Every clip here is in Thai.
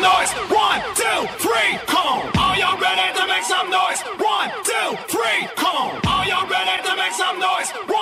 some noise? One, two, three, come on. Are you ready to make some noise? One, two, three, come on. Are you ready to make some noise? One,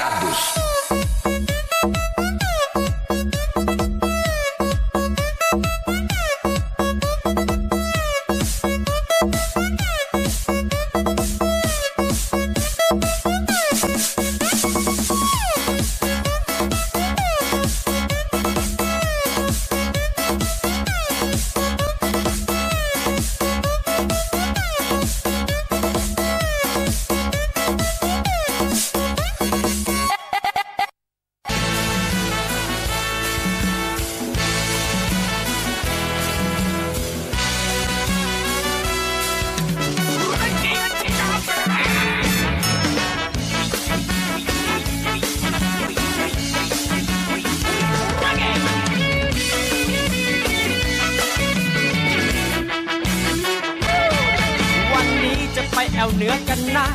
Dourados. อวเหนือกันนะ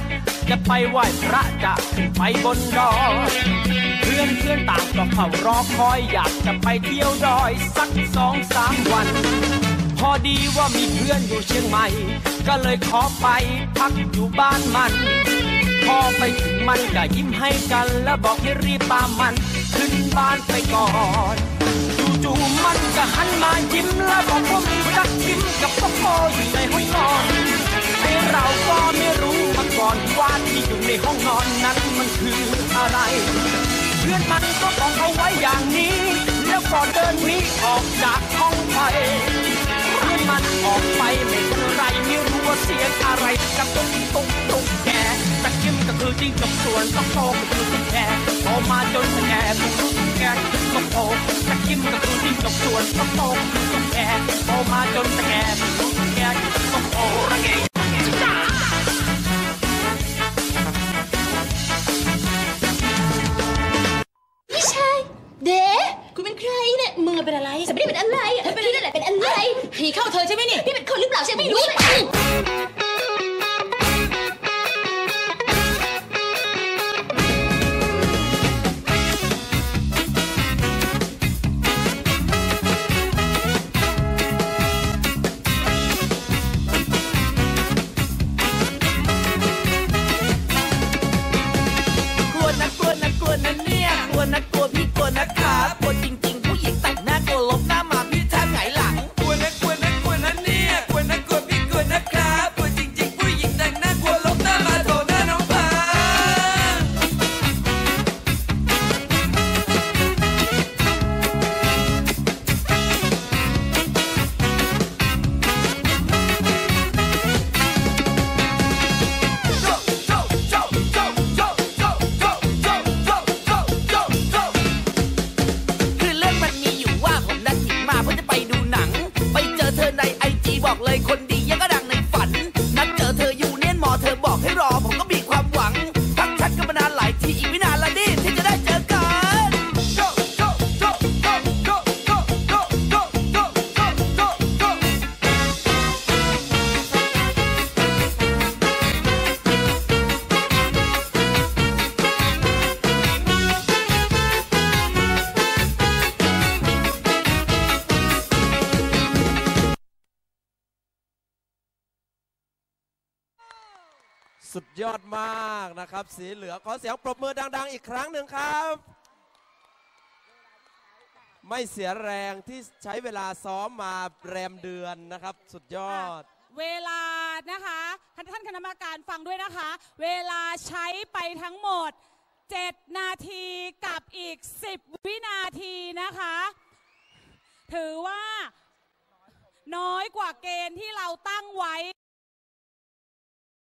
จะไปไหว้พระจะขึ้นไปบนดอยเพื่อนเพื่อนต่างก็เข้ารอคอยอยากจะไปเที่ยวดอยสักสองสามวัน พอดีว่ามีเพื่อนอยู่เชียงใหม่ ก็เลยขอไปพักอยู่บ้านมัน พอไปถึงมันก็ยิ้มให้กันแล้วบอกให้รีบตามมัน ขึ้นบ้านไปก่อนจู่ๆมันก็กับพ่อพ่ออยู่ในห้องนอนไอเราก็ ก่อนว่าที่อยู่ในห้องนอนนั้นมันคืออะไร เพื่อนมันก็บอกเอาไว้อย่างนี้ แล้วก็เดินนี้ออกจากห้องไปเพื่อนมันออกไปไม่เป็นไรไม่รู้ว่าเสียงอะไรกับตุ๊กตุ๊กตุ๊กแกตะกิมก็คือจริงกับส่วนต้องโตก็คือตุ๊กแกโตมาจนแก่ผู้รู้ตุ๊กแกก็โตตะกิมก็คือจริงกับส่วนต้องโตก็คือตุ๊กแกโตมาจนแก่ผู้รู้ตุ๊กแกก็โตระเก ใช่ไหมนี่พี่เป็นคนหรือเปล่าฉันไม่รู้เลย สุดยอดมากนะครับ สีเหลืองขอเสียงปรบมือดัง ๆ อีกครั้งหนึ่งครับ ไม่เสียแรงที่ใช้เวลาซ้อมมาแรมเดือนนะครับ สุดยอด เวลานะคะท่านคณะกรรมการฟังด้วยนะคะ เวลาใช้ไปทั้งหมด 7 นาทีกับอีก 10 วินาทีนะคะ ถือว่าน้อยกว่าเกณฑ์ที่เราตั้งไว้